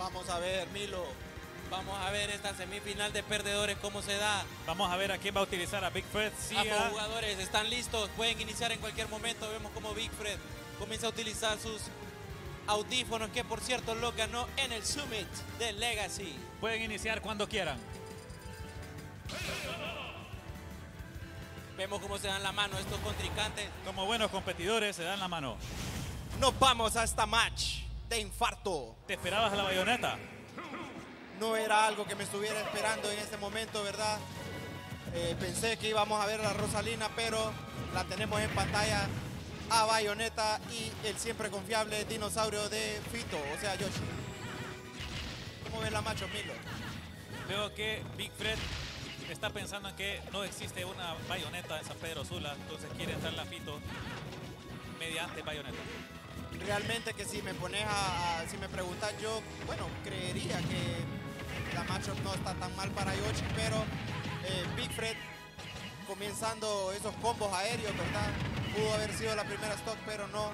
Vamos a ver, Milo. Vamos a ver esta semifinal de perdedores cómo se da. Vamos a ver a quién va a utilizar a Big Fred. Sí, Ambos a- jugadores están listos, pueden iniciar en cualquier momento. Vemos como Big Fred comienza a utilizar sus audífonos, que por cierto lo ganó en el Summit de Legacy. pueden iniciar cuando quieran. Vemos cómo se dan la mano estos contrincantes. Como buenos competidores se dan la mano. Nos vamos a esta match de infarto. ¿Te esperabas a la bayoneta? No era algo que me estuviera esperando en este momento, ¿verdad? Eh, pensé que íbamos a ver a la Rosalina, pero la tenemos en pantalla a Bayonetta y el siempre confiable dinosaurio de Fito, o sea, Yoshi. ¿Cómo ves la macho, Milo? Veo que Big Fred está pensando en que no existe una bayoneta en San Pedro Sula, entonces quiere entrar la Fito mediante bayoneta. Realmente que si me pones a, a- si me preguntas yo, bueno, creería que la matchup no está tan mal para Yoshi, pero eh, Big Fred comenzando esos combos aéreos, ¿verdad? Pudo haber sido la primera stock, pero no.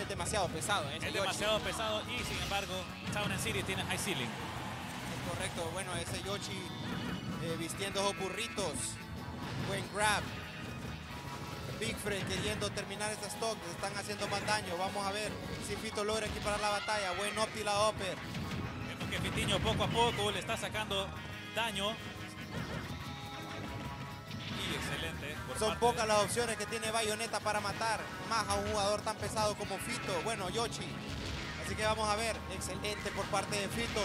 Es demasiado pesado. ese Es Yoshi. demasiado pesado y sin embargo Town and City tiene high ceiling. Es correcto, bueno, ese Yoshi eh, vistiendo esos burritos. Buen grab. Big Fred queriendo terminar esta stock, están haciendo más daño. Vamos a ver si Fito logra equiparar la batalla. Buen opti la upper. Vemos que Fitiño poco a poco le está sacando daño. Y excelente. por Son parte pocas de- las opciones que tiene Bayonetta para matar más a un jugador tan pesado como Fito. Bueno, Yoshi. Así que vamos a ver. Excelente por parte de Fito.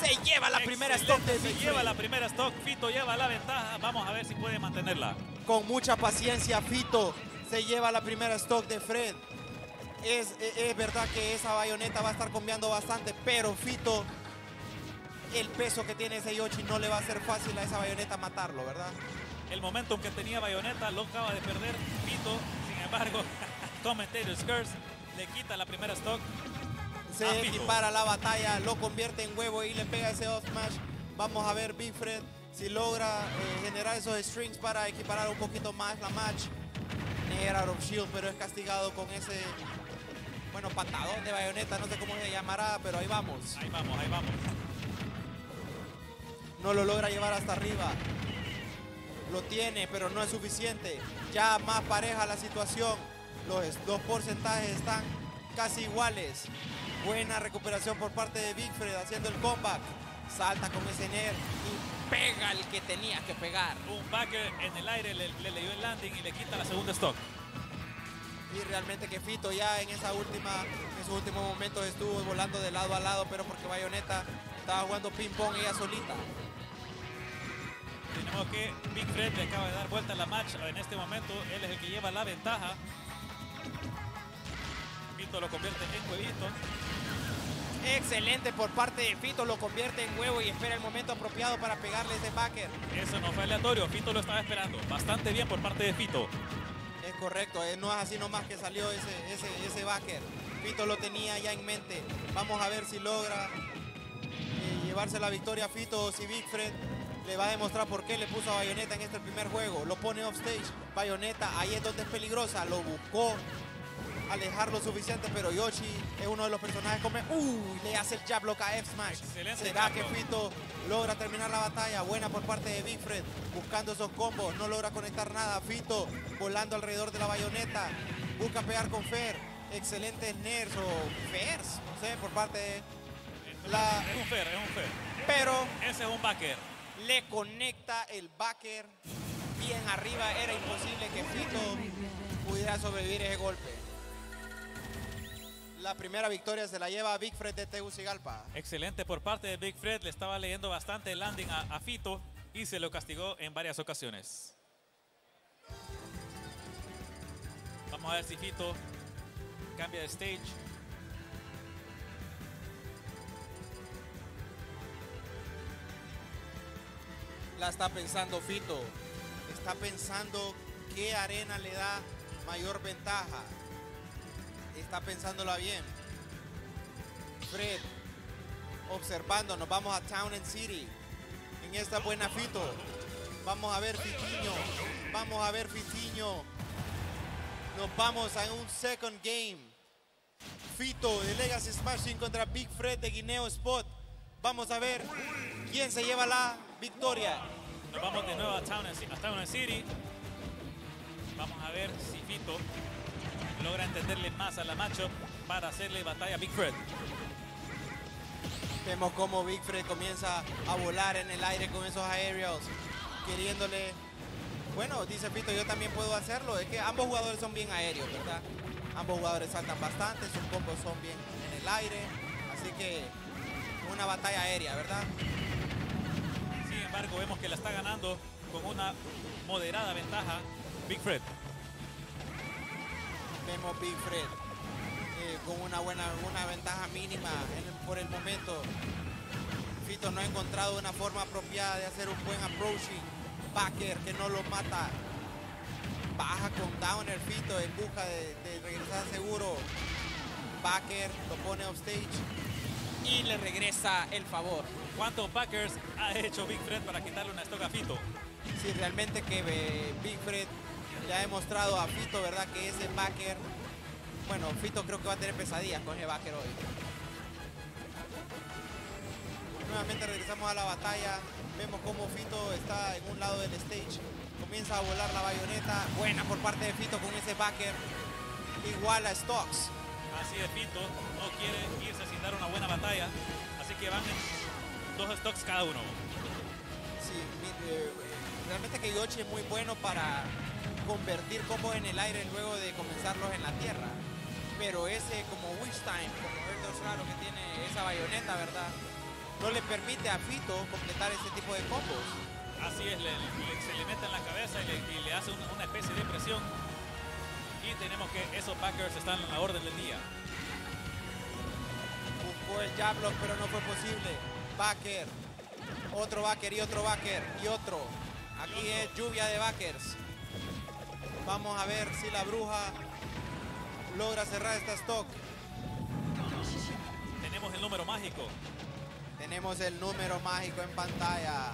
Se lleva la primera stock de Se lleva la primera stock. Fito lleva la ventaja. Vamos a ver si puede mantenerla. Con mucha paciencia, Fito se lleva la primera stock de Fred. Es, es- es verdad que esa bayoneta va a estar cambiando bastante, pero Fito, el peso que tiene ese Yoshi no le va a ser fácil a esa bayoneta matarlo, ¿verdad? El momentum que tenía Bayonetta lo acaba de perder Fito. Sin embargo, Commentator's Curse le quita la primera stock. Se equipara la batalla, lo convierte en huevo y le pega ese off smash. Vamos a ver Big Fred si logra eh, generar esos strings para equiparar un poquito más la match. Near out of shield, pero es castigado con ese, bueno, patadón de bayoneta, no sé cómo se llamará, pero ahí vamos. Ahí vamos, ahí vamos. No lo logra llevar hasta arriba. Lo tiene, pero no es suficiente. Ya más pareja la situación. Los dos porcentajes están casi iguales. Buena recuperación por parte de Big Fred haciendo el comeback. Salta con ese y pega el que tenía que pegar. Un backer en el aire le, le dio el landing y le quita la segunda stock. Y realmente que Fito ya en esa última, en esos últimos momentos estuvo volando de lado a lado, pero porque Bayonetta estaba jugando ping pong ella solita. Tenemos que Big Fred le acaba de dar vuelta a la match. En este momento él es el que lleva la ventaja. Fito lo convierte en huevito. Excelente por parte de Fito, lo convierte en huevo y espera el momento apropiado para pegarle ese backer. Eso no fue aleatorio. Fito lo estaba esperando. Bastante bien por parte de Fito. Es correcto, eh, no es así nomás que salió ese, ese, ese backer. Fito lo tenía ya en mente. Vamos a ver si logra eh, llevarse la victoria a Fito o si Big Fred le va a demostrar por qué le puso a Bayonetta en este primer juego. Lo pone off stage. Bayonetta, ahí es donde es peligrosa. Lo buscó alejar lo suficiente, pero Yoshi es uno de los personajes como... ¡Uy! Le hace el jab block a F-Smash. Excelente ¿Será que. Fito logra terminar la batalla? Buena por parte de Big Fred, buscando esos combos. No logra conectar nada. Fito volando alrededor de la bayoneta. Busca pegar con Fer. Excelentes Ners o Fers, no sé, por parte de... La- Es un fair, es un fair. Pero Ese es un backer. le conecta el backer bien arriba. Era imposible que Fito pudiera sobrevivir ese golpe. La primera victoria se la lleva Big Fred de Tegucigalpa. Excelente por parte de Big Fred. Le estaba leyendo bastante el landing a, a Fito y se lo castigó en varias ocasiones. Vamos a ver si Fito cambia de stage. La está pensando Fito. Está pensando qué arena le da mayor ventaja. Está pensándola bien. Fred, observando, nos vamos a Town and City. En esta buena Fito. Vamos a ver Fitiño. Vamos a ver Fitiño. Nos vamos a un second game. Fito de Legacy Smashing contra Big Fred de Guineo Spot. Vamos a ver quién se lleva la victoria. Nos vamos de nuevo a Town, a Town City. Vamos a ver si Fito logra entenderle más a la macho para hacerle batalla a Big Fred. Vemos cómo Big Fred comienza a volar en el aire con esos aéreos, queriéndole... Bueno, dice Fito, yo también puedo hacerlo. Es que ambos jugadores son bien aéreos, ¿verdad? Ambos jugadores saltan bastante, sus combos son bien en el aire. Así que una batalla aérea, ¿verdad? Sin embargo, vemos que la está ganando con una moderada ventaja Big Fred. Vemos Big Fred eh, con una buena una ventaja mínima en- por el momento. Fito no ha encontrado una forma apropiada de hacer un buen approaching. Backer que no lo mata. Baja con Downer Fito en busca de, de regresar seguro. Backer lo pone off stage y le regresa el favor. ¿Cuántos backers ha hecho Big Fred para quitarle una stock a Fito? Si realmente que eh, Big Fred le ha demostrado a Fito, ¿verdad? Que ese backer, bueno, Fito creo que va a tener pesadillas con ese backer hoy. Nuevamente regresamos a la batalla. Vemos cómo Fito está en un lado del stage. Comienza a volar la bayoneta. Buena por parte de Fito con ese backer. Igual a Stocks. Así de Fito no quiere irse sin dar una buena batalla. Así que van dos stocks cada uno. Sí, eh, realmente que Yoshi es muy bueno para convertir combos en el aire luego de comenzarlos en la tierra. Pero ese como Wish Time, como raro que tiene esa bayoneta, ¿verdad? No le permite a Fito completar ese tipo de combos. Así es, le- le- se le mete en la cabeza y le, y le hace una, una especie de presión. Y tenemos que esos backers están en la orden del día. Buscó el jab lock, pero no fue posible. Backer, otro backer y otro backer y otro. Aquí es lluvia de backers. Vamos a ver si la bruja logra cerrar esta stock. Tenemos el número mágico. Tenemos el número mágico en pantalla.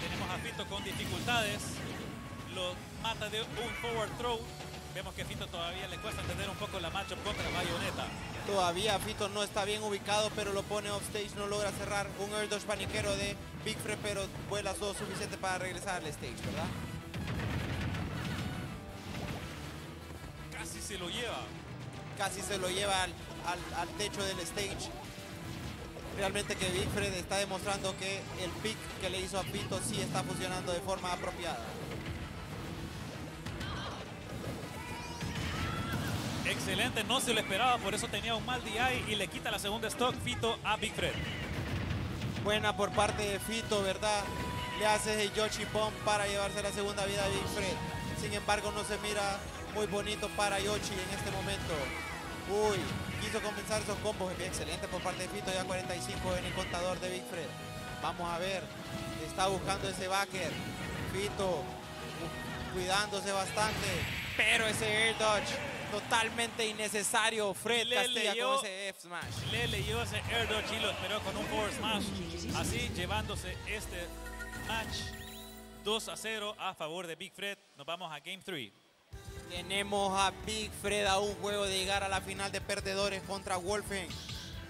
Tenemos a Fito con dificultades. Lo mata de un forward throw. Vemos que Fito todavía le cuesta entender un poco la matchup contra Bayonetta. Todavía Fito no está bien ubicado, pero lo pone off stage, no logra cerrar un air dodge paniquero de Big Fred, pero vuela todo suficiente para regresar al stage, ¿verdad? Casi se lo lleva. Casi se lo lleva al, al- al techo del stage. Realmente que Big Fred está demostrando que el pick que le hizo a Fito sí está funcionando de forma apropiada. Excelente, no se lo esperaba, por eso tenía un mal DI y le quita la segunda stock Fito a Big Fred. Buena por parte de Fito, ¿verdad? Le hace el Yoshi Bomb para llevarse la segunda vida a Big Fred. Sin embargo, no se mira muy bonito para Yoshi en este momento. Uy, quiso compensar esos combos. Excelente por parte de Fito, ya 45 en el contador de Big Fred. Vamos a ver, está buscando ese backer. Fito cu- cuidándose bastante, pero ese air dodge totalmente innecesario. Fred Le castiga leyó- con ese F smash. Le leyó ese air dodge y lo esperó con un forward smash. Así llevándose este match 2 a 0 a favor de Big Fred. Nos vamos a Game 3. Tenemos a Big Fred a un juego de llegar a la final de perdedores contra Wolfen,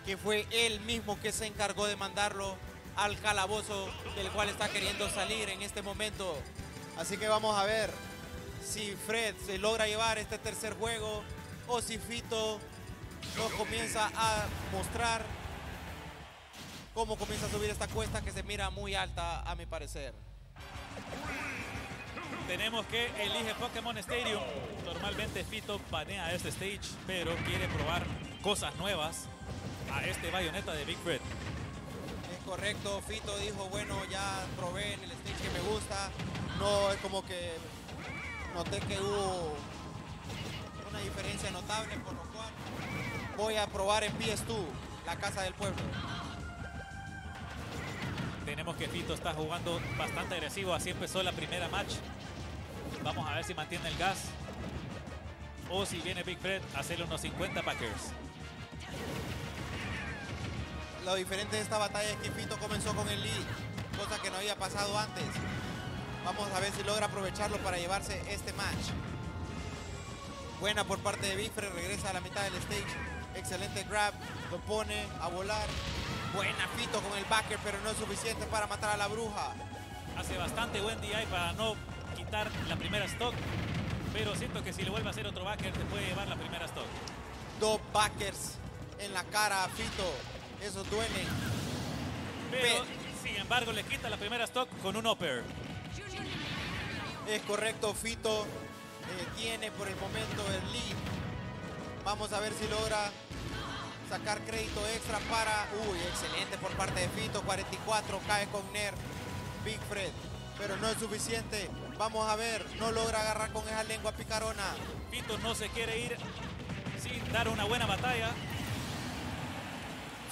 que fue él mismo que se encargó de mandarlo al calabozo del cual está queriendo salir en este momento. Así que vamos a ver si Fred se logra llevar este tercer juego o si Fito nos comienza a mostrar cómo comienza a subir esta cuesta que se mira muy alta a mi parecer. Tenemos que elige Pokémon Stadium. Normalmente Fito banea este stage, pero quiere probar cosas nuevas a este bayoneta de Big Fred. Es correcto, Fito dijo, bueno, ya probé en el stage que me gusta. No es como que noté que hubo una diferencia notable, por lo cual voy a probar en PS2, la casa del pueblo. Tenemos que Fito está jugando bastante agresivo. Así empezó la primera match. Vamos a ver si mantiene el gas. O si viene Big Fred a hacerle unos 50 Packers. Lo diferente de esta batalla es que Fito comenzó con el lead, cosa que no había pasado antes. Vamos a ver si logra aprovecharlo para llevarse este match. Buena por parte de Bifre, regresa a la mitad del stage. Excelente grab, lo pone a volar. Buena Fito con el backer, pero no es suficiente para matar a la bruja. Hace bastante buen DI para no quitar la primera stock. Pero siento que si le vuelve a hacer otro backer, te puede llevar la primera stock. Dos backers en la cara a Fito. Esos duelen. Pero, sin embargo, le quita la primera stock con un upper. Es correcto, Fito eh, tiene por el momento el lead. Vamos a ver si logra sacar crédito extra para... Uy, excelente por parte de Fito. 44, cae con Ner. Big Fred. Pero no es suficiente. Vamos a ver, no logra agarrar con esa lengua picarona. Fito no se quiere ir sin dar una buena batalla.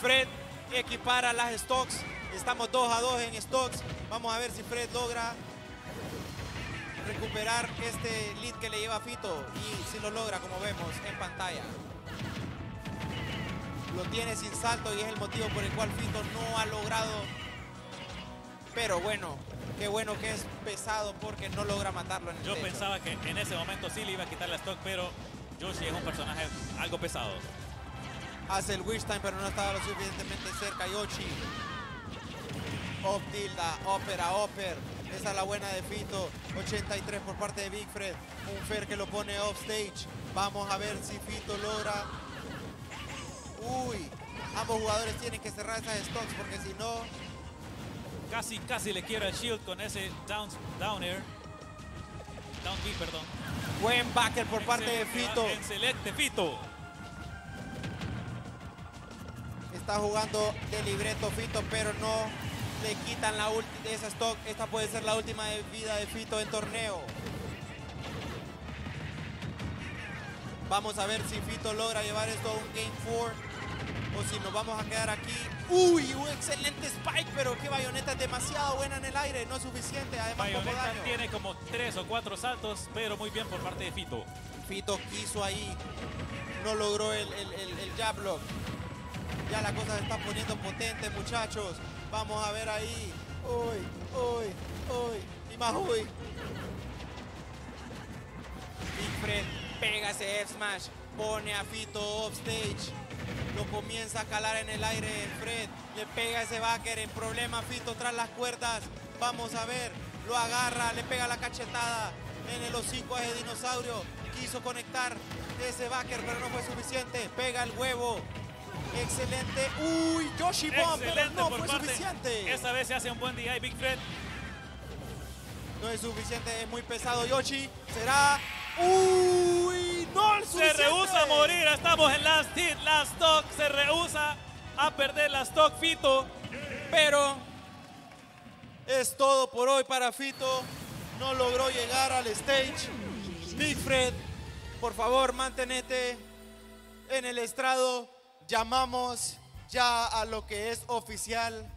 Fred equipara las stocks. Estamos 2 a 2 en stocks. Vamos a ver si Fred logra recuperar este lead que le lleva Fito. Y si lo logra, como vemos en pantalla. Lo tiene sin salto y es el motivo por el cual Fito no ha logrado. Pero bueno, qué bueno que es pesado porque no logra matarlo en el Yo techo. pensaba que en ese momento sí le iba a quitar la stock, pero Yoshi es un personaje algo pesado. Hace el wish time, pero no estaba lo suficientemente cerca. Yoshi. Up tilda, ópera, óper. Esa es la buena de Fito. 83 por parte de Big Fred. Un Fer que lo pone off stage. Vamos a ver si Fito logra. Uy, ambos jugadores tienen que cerrar esas stocks porque si no, Casi, casi le quiebra el shield con ese down, down air. Down B, perdón. buen backer por parte de Fito. Excelente Fito. Está jugando de libreto Fito, pero no le quitan la última de esa stock. Esta puede ser la última de vida de Fito en torneo. Vamos a ver si Fito logra llevar esto a un Game 4 o si nos vamos a quedar aquí. Uy, un excelente spike, pero qué bayoneta es demasiado buena en el aire, no es suficiente, además poco daño. tiene como tres o cuatro saltos, pero muy bien por parte de Fito. Fito quiso ahí, no logró el, el, el- el jab lock. Ya la cosa se está poniendo potente, muchachos. Vamos a ver ahí. Uy, uy, uy. Y más uy. Big Fred pega ese F smash. Pone a Fito off stage. Lo comienza a calar en el aire Fred. Le pega ese backer en problema Fito tras las cuerdas. Vamos a ver. Lo agarra, le pega la cachetada en el hocico a ese dinosaurio. Quiso conectar ese backer, pero no fue suficiente. Pega el huevo. Excelente. Uy, Yoshi Bomb, pero no fue parte. suficiente. Esta vez se hace un buen DI, Big Fred. No es suficiente, es muy pesado Yoshi. Será. Uy, no es Se suficiente. rehúsa a morir. Estamos en last hit, last stock. Se rehúsa a perder la stock Fito. Pero es todo por hoy para Fito. No logró llegar al stage. Big Fred, por favor, mantenete en el estrado. Llamamos ya a lo que es oficial